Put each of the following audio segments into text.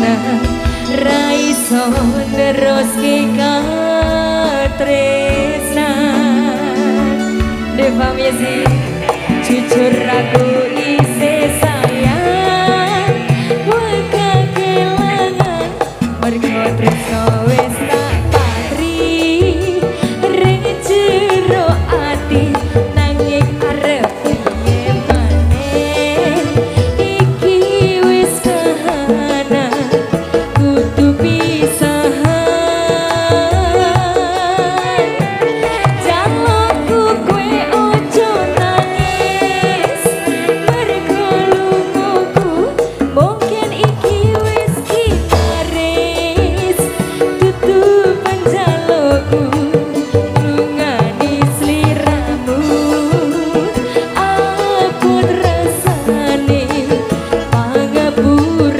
на рай сон роски катресна. Де вам язык, чуть-чуть pura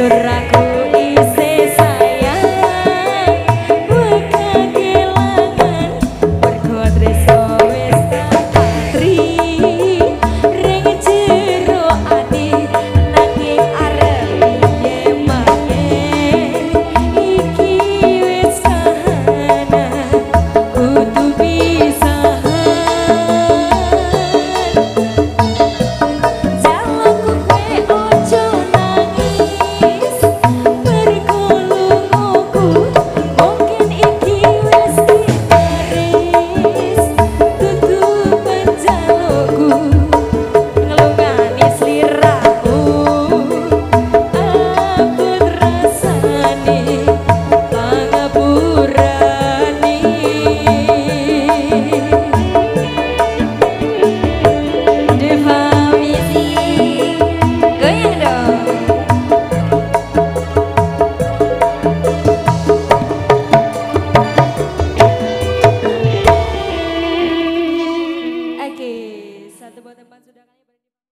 curahku